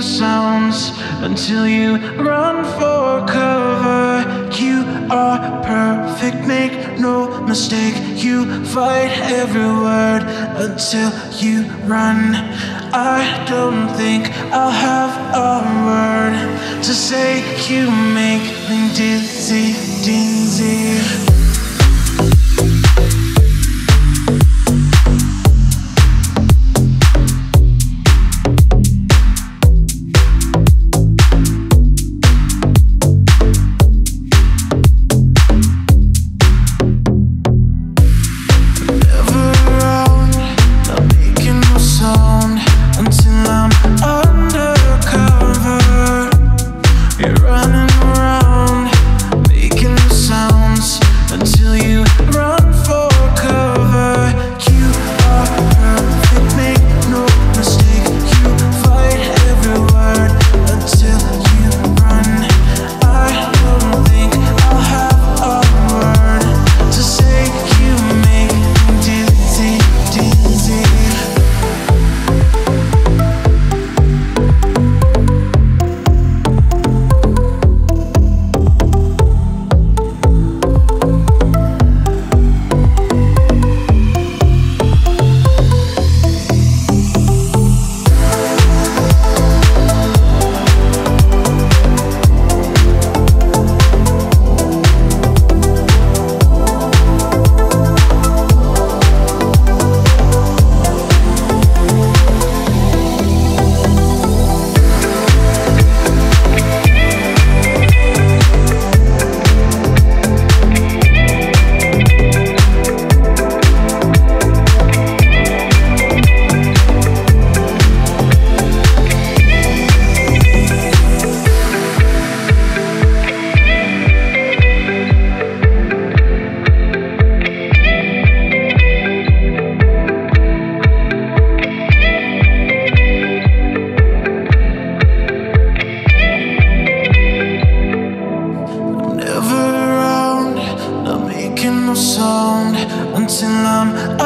sounds until you run for cover. You are perfect, make no mistake. You fight every word until you run. I don't think I'll have a word to say. You make me dizzy, dizzy. and I'm